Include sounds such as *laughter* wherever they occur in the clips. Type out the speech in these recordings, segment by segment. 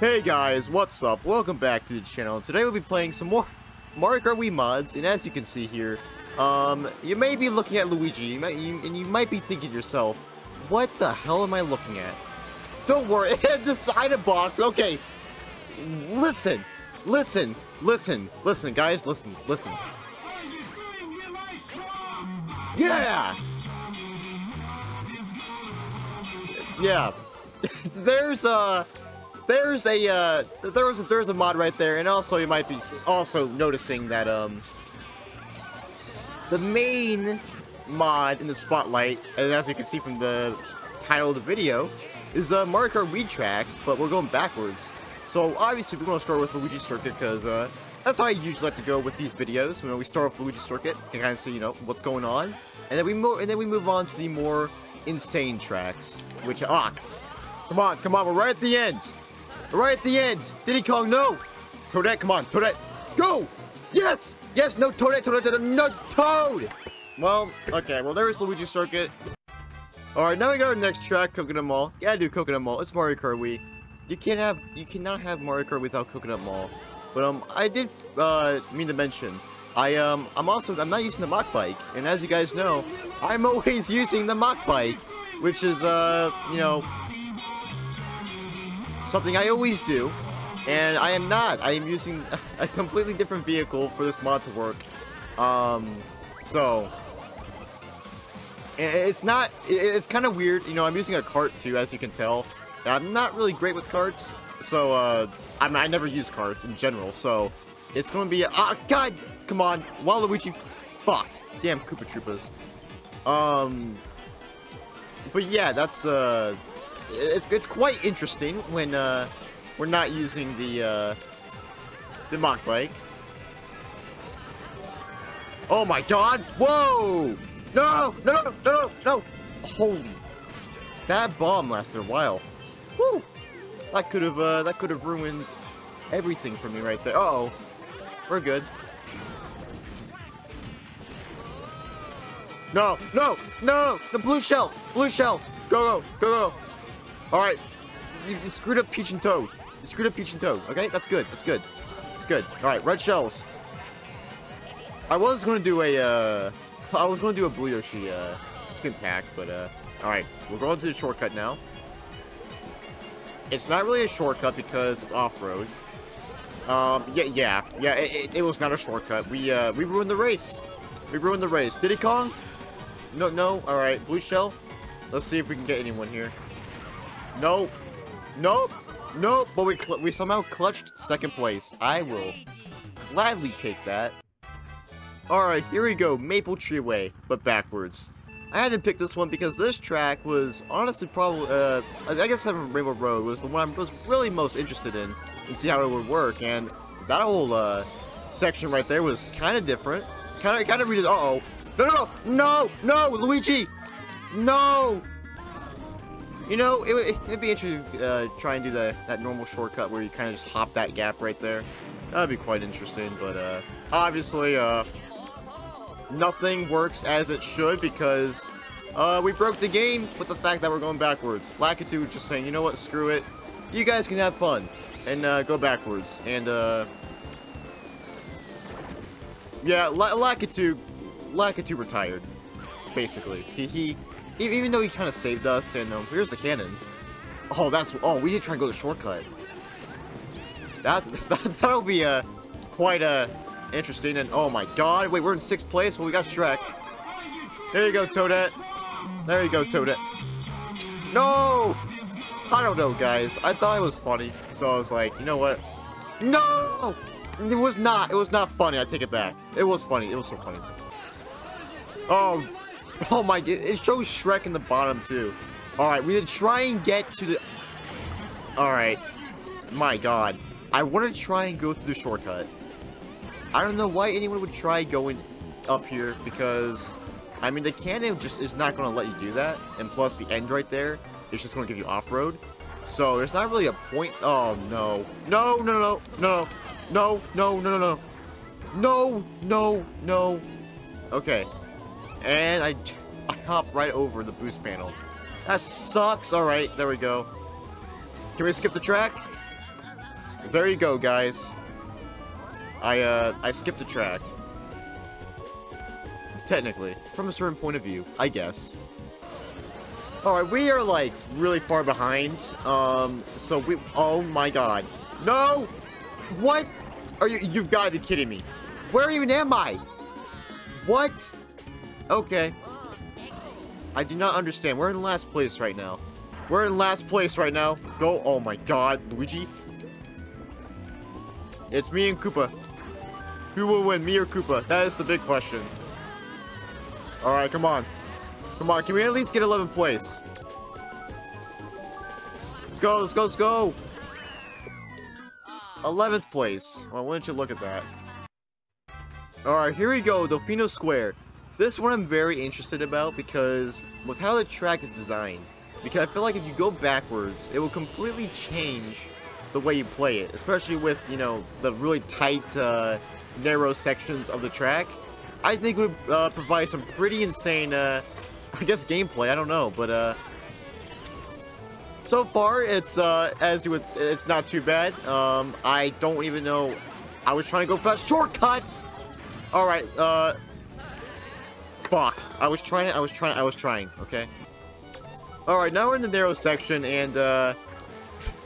Hey guys, what's up? Welcome back to the channel. Today we'll be playing some more *laughs* Mario Kart Wii mods, and as you can see here, um, you may be looking at Luigi, you might, you, and you might be thinking to yourself, what the hell am I looking at? Don't worry, *laughs* the side of box, okay. Listen, listen, listen, listen, guys, listen, listen. Yeah! *laughs* Yeah. there's a there's a uh there's a there's a mod right there and also you might be also noticing that um the main mod in the spotlight and as you can see from the title of the video is uh Mario Kart Wii tracks but we're going backwards. So obviously we're going to start with Luigi Circuit because uh that's how I usually like to go with these videos. You know, we start with Luigi Circuit, and kind of see, you know, what's going on, and then we move, and then we move on to the more insane tracks, which ah, come on, come on, we're right at the end, right at the end. Diddy Kong, no, Toadette, come on, Toadette, go, yes, yes, no Toadette, Toadette, Toadette, no Toad. Well, okay, well there's Luigi Circuit. All right, now we got our next track, Coconut Mall. Gotta do Coconut Mall. It's Mario Kart Wii. You can't have, you cannot have Mario Kart without Coconut Mall. But um, I did uh, mean to mention, I um, I'm also I'm not using the Mach bike, and as you guys know, I'm *laughs* always using the Mach bike, which is uh, you know, something I always do, and I am not. I am using *laughs* a completely different vehicle for this mod to work. Um, so it's not. It's kind of weird, you know. I'm using a cart too, as you can tell. I'm not really great with carts, so uh, I mean, I never use carts in general, so it's going to be ah God, come on, Waluigi, fuck, damn Koopa Troopas. Um, but yeah, that's uh, it's it's quite interesting when uh we're not using the uh the Mach bike. Oh my God! Whoa! No! No! No! No! No! Holy! That bomb lasted a while. Woo! That could have uh, that could have ruined everything for me right there. Uh oh, we're good. No, no, no, the blue shell, blue shell. Go, go, go, go. All right, you, you screwed up Peach and Toad. You screwed up Peach and Toad. Okay, that's good. That's good. That's good. All right, red shells. I was gonna do a, uh, *laughs* I was gonna do a blue Yoshi uh, skin pack, but uh, all right, we're going to the shortcut now. It's not really a shortcut because it's off-road. Um, yeah, yeah, yeah, it, it, it, was not a shortcut. We, uh, we ruined the race. We ruined the race. Diddy Kong? No, no, alright. Blue Shell? Let's see if we can get anyone here. Nope. Nope. Nope. But we, we somehow clutched second place. I will gladly take that. Alright, here we go. Maple Tree Way, but backwards. I had to pick this one because this track was honestly probably, uh, I guess having Rainbow Road was the one I was really most interested in and see how it would work. And that whole uh, section right there was kind of different. Kind of, kind of read it. Uh oh, no, no, no, no, no, Luigi, no. You know, it, would be interesting to uh, try and do the, that normal shortcut where you kind of just hop that gap right there. That'd be quite interesting, but uh, obviously, uh, nothing works as it should because uh, we broke the game with the fact that we're going backwards. Lakitu was just saying, you know what, screw it. You guys can have fun and uh, go backwards. And, uh, yeah, La Lakitu, Lakitu retired, basically. He, he, even though he kind of saved us, and um, here's the cannon. Oh, that's, oh, we did try and go the shortcut. That, *laughs* that, that'll be, uh, quite a, Interesting, and oh my god, wait, we're in sixth place? Well, we got Shrek. There you go, Toadette. There you go, Toadette. No! I don't know, guys. I thought it was funny, so I was like, you know what? No! It was not. It was not funny. I take it back. It was funny. It was so funny. Oh, *laughs* oh my! It shows Shrek in the bottom too. All right, we did try and get to the. All right, my God, I want to try and go through the shortcut. I don't know why anyone would try going up here because, I mean, the cannon just is not going to let you do that. And plus, the end right there is just going to give you off-road. So there's not really a point. Oh, no. No, no, no, no, no, no, no, no, no. No, no, no. Okay. And I, I hop right over the boost panel. That sucks. All right, there we go. Can we skip the track? There you go, guys. I, uh, I skipped a track. Technically. From a certain point of view, I guess. Alright, we are, like, really far behind. Um, so we- Oh my god. No! What? Are you- You've gotta be kidding me. Where even am I? What? Okay. I do not understand. We're in last place right now. We're in last place right now. Go. Oh my god, Luigi. It's me and Koopa. Who will win, me or Koopa? That is the big question. Alright, come on. Come on, can we at least get 11th place? Let's go, let's go, let's go! 11th place. Well, why don't you look at that? Alright, here we go, Delfino Square. This one I'm very interested about because with how the track is designed, because I feel like if you go backwards, it will completely change the way you play it, especially with, you know, the really tight, uh, narrow sections of the track. I think would uh, provide some pretty insane, uh, I guess gameplay, I don't know, but, uh, so far, it's, uh, as you would, it's not too bad. Um, I don't even know, I was trying to go fast, shortcut! Alright, uh, fuck. I was trying, I was trying, I was trying, okay? Alright, now we're in the narrow section, and, uh,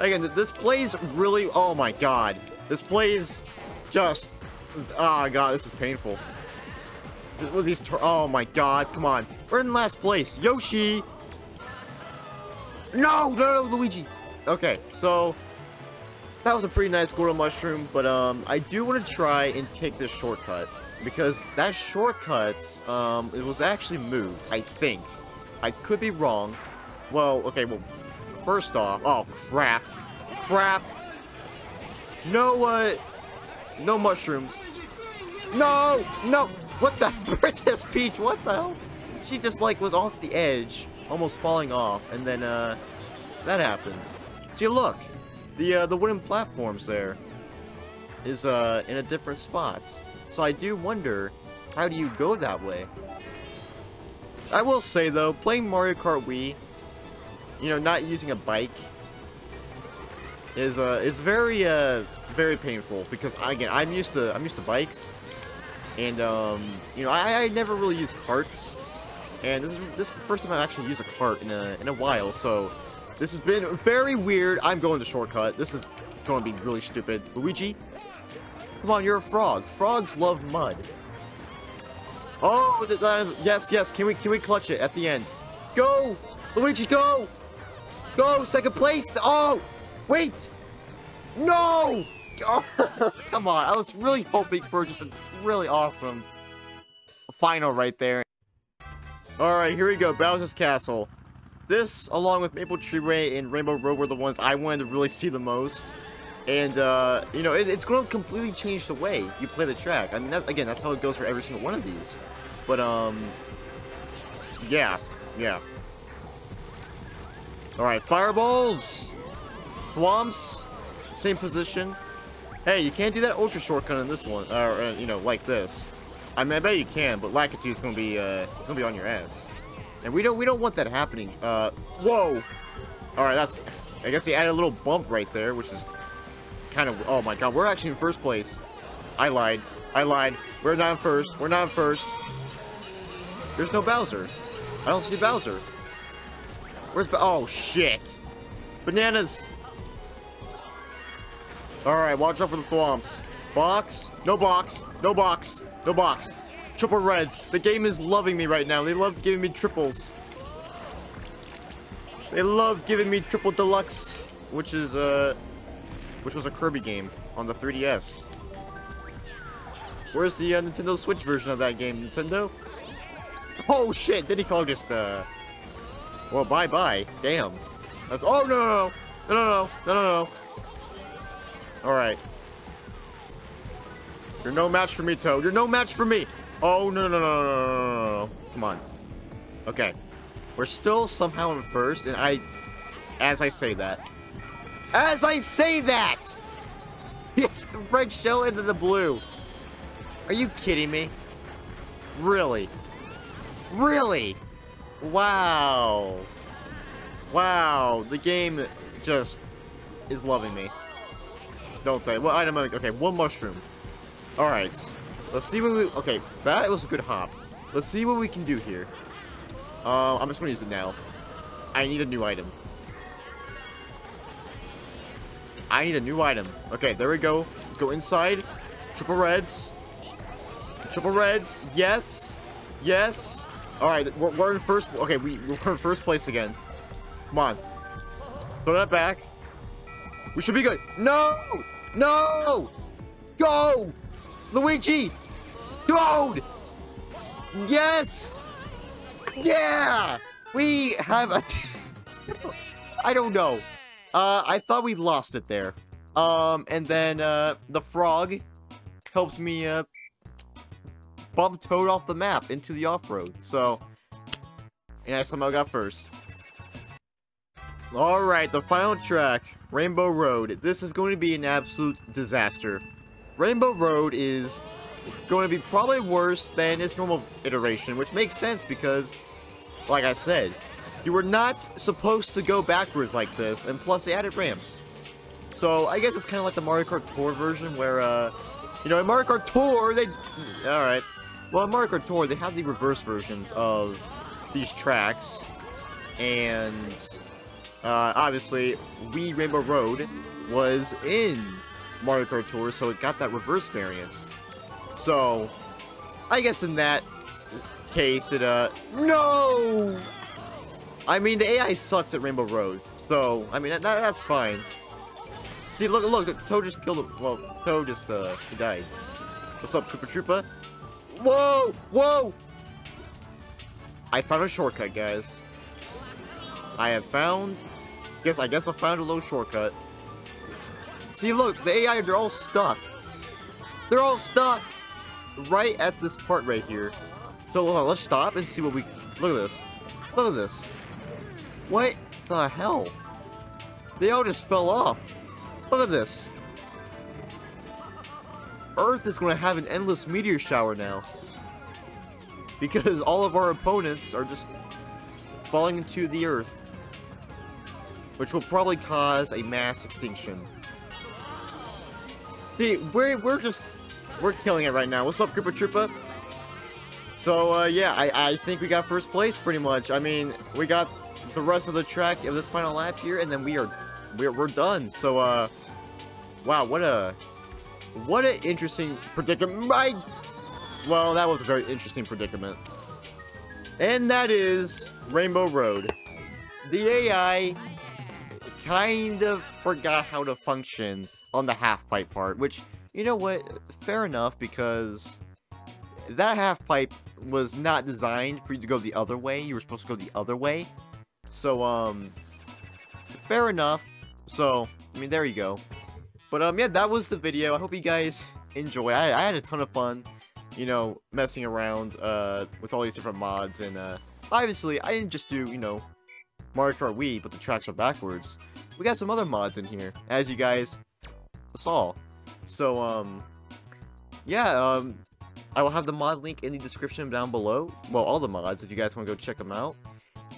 again, this plays really, oh my god. This plays just, oh god, this is painful. These, oh my god, come on. We're in last place. Yoshi! No, no, no, Luigi. Okay, so, that was a pretty nice golden mushroom, but, um, I do want to try and take this shortcut. Because that shortcut, um, it was actually moved, I think. I could be wrong. Well, okay, well, first off, oh, crap. Crap. No, uh, no mushrooms. No, no, what the, *laughs* Princess Peach, what the hell? She just, like, was off the edge, almost falling off, and then, uh, that happens. See, look, the, uh, the wooden platforms there is, uh, in a different spot. So I do wonder, how do you go that way? I will say though, playing Mario Kart Wii, you know, not using a bike, is uh, is very uh, very painful because again, I'm used to I'm used to bikes, and um, you know, I, I never really use carts, and this is this is the first time I've actually used a cart in a in a while, so this has been very weird. I'm going the shortcut. This is going to be really stupid. Luigi, Come on, you're a frog. Frogs love mud. Oh, yes, yes. Can we can we clutch it at the end? Go, Luigi, go, go. Second place. Oh, wait. No. Oh, *laughs* come on. I was really hoping for just a really awesome final right there. All right, here we go. Bowser's Castle. This, along with Maple Tree Way and Rainbow Road, were the ones I wanted to really see the most. And, uh, you know, it, it's going to completely change the way you play the track. I mean, that, again, that's how it goes for every single one of these. But, um, yeah, yeah. Alright, fireballs! Thwomps, same position. Hey, you can't do that ultra shortcut in this one, or, uh, you know, like this. I mean, I bet you can, but Lakitu is gonna be, uh, it's gonna be on your ass. And we don't, we don't want that happening. Uh, whoa! Alright, that's, I guess he added a little bump right there, which is kind of... Oh my god, we're actually in first place. I lied. I lied. We're not first. We're not first. There's no Bowser. I don't see Bowser. Where's... Ba oh, shit. Bananas. Alright, watch out for the thwomps. Box. No box. No box. No box. Triple reds. The game is loving me right now. They love giving me triples. They love giving me triple deluxe. Which is, uh which was a Kirby game on the 3DS. Where's the uh, Nintendo Switch version of that game, Nintendo? Oh shit, Diddy Kong just, uh... Well, bye-bye. Damn. That's... Oh, no, no, no. No, no, no. No, no, no. Alright. You're no match for me, Toad. You're no match for me. Oh, no, no, no, no, no, no, no. Come on. Okay. We're still somehow in first, and I... As I say that, as I say that! *laughs* the red shell into the blue. Are you kidding me? Really? Really? Wow. Wow. The game just is loving me. don't they? What item? Okay, one mushroom. All right. Let's see what we. Okay, that was a good hop. Let's see what we can do here. Uh, I'm just gonna use it now. I need a new item. I need a new item. Okay, there we go. Let's go inside. Triple reds. Triple reds. Yes. Yes. All right, we're, we're in first. Okay, we, we're in first place again. Come on. Throw that back. We should be good. No! No! Go! Luigi! Dude! Yes! Yeah! We have a... *laughs* I don't know. Uh, I thought we lost it there. Um, and then, uh, the frog helps me, uh, bump Toad off the map into the off-road. So, and I somehow got first. Alright, the final track, Rainbow Road. This is going to be an absolute disaster. Rainbow Road is going to be probably worse than its normal iteration, which makes sense because, like I said, you were not supposed to go backwards like this, and plus they added ramps. So I guess it's kind of like the Mario Kart Tour version where, uh, you know, in Mario Kart Tour, they... Alright. Well, in Mario Kart Tour, they have the reverse versions of these tracks, and uh, obviously, Wii Rainbow Road was in Mario Kart Tour, so it got that reverse variance. So, I guess in that case, it, uh, no! I mean, the AI sucks at Rainbow Road, so, I mean, that, that, that's fine. See, look, look, Toad just killed him. Well, Toad just, uh, he died. What's up, Koopa Troopa? Whoa! Whoa! I found a shortcut, guys. I have found... Guess, I guess I found a little shortcut. See, look, the AI, they're all stuck. They're all stuck! Right at this part right here. So, on, let's stop and see what we... Look at this. Look at this. What the hell? They all just fell off. Look at this. Earth is going to have an endless meteor shower now. Because all of our opponents are just falling into the Earth. Which will probably cause a mass extinction. See, we're, we're just... We're killing it right now. What's up, Koopa Troopa? So, uh, yeah, I, I think we got first place, pretty much. I mean, we got the rest of the track of this final lap here, and then we are... We're, we're done. So, uh... Wow, what a... What an interesting predicament. My... Well, that was a very interesting predicament. And that is Rainbow Road. The AI kind of forgot how to function on the half-pipe part, which, you know what, fair enough, because that half-pipe was not designed for you to go the other way, you were supposed to go the other way, so, um, fair enough, so, I mean, there you go. But, um, yeah, that was the video, I hope you guys enjoyed, I, I had a ton of fun, you know, messing around, uh, with all these different mods, and, uh, obviously, I didn't just do, you know, Mario Kart Wii, but the tracks are backwards we got some other mods in here, as you guys saw. So, um, yeah, um, I will have the mod link in the description down below. Well, all the mods, if you guys want to go check them out.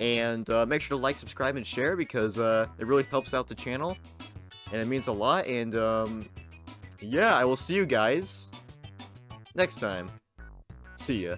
And uh, make sure to like, subscribe, and share because uh, it really helps out the channel. And it means a lot. And, um, yeah, I will see you guys next time. See ya.